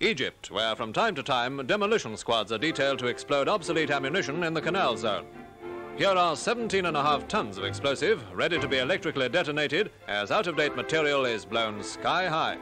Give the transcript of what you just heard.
Egypt, where from time to time demolition squads are detailed to explode obsolete ammunition in the canal zone. Here are 17 and a half tons of explosive ready to be electrically detonated as out of date material is blown sky high.